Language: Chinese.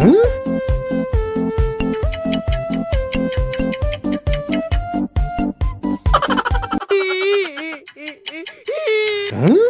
嗯。嗯？